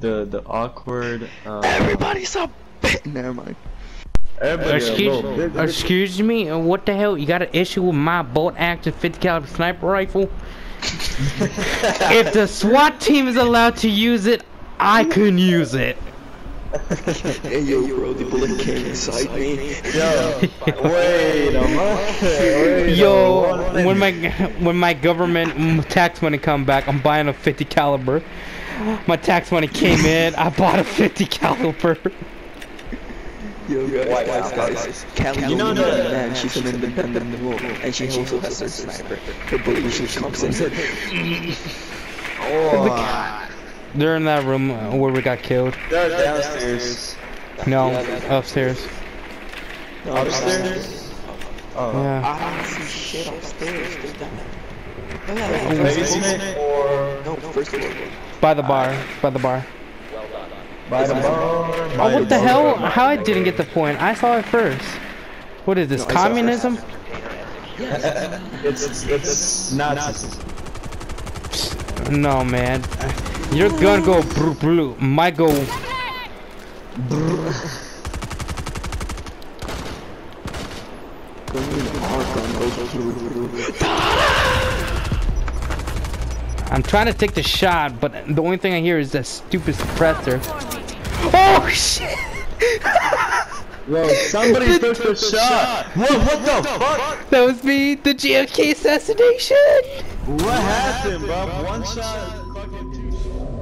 the the awkward. Um, Everybody's a bit. Never mind. everybody a Excuse, little bit- excuse me, uh, what the hell? You got an issue with my bolt action 50 caliber sniper rifle? if the SWAT team is allowed to use it, I can use it. Hey yo, bro, the bullet came inside me. Yo, wait a moment. Wait a Yo, when my when my government mm, tax money come back, I'm buying a 50 caliber. My tax money came in, I bought a 50 caliber. Yo, guys, guys, guys. Callie, You you know know that- man, she's an independent woman, and she also has a sniper. Her bullet she comes in. Oh, They're in that room uh, where we got killed. they're downstairs. No, upstairs. Upstairs? Oh. Yeah. I don't see shit upstairs. They're down there. Basement or No, first floor. By the bar. By the bar. by the bar? Oh, what the hell? How I didn't get the point? I saw it first. What is this? No, I saw communism? It's it's Nazis. No, man. Your gun go blue, blue. My go. Don't need a hard gun, goes blue, blue. I'm trying to take the shot, but the only thing I hear is that stupid suppressor. Oh shit! Yo, somebody took the shot. What? What the fuck? That was me, the JFK assassination. What, happened, bro? One, One shot, shot fucking two.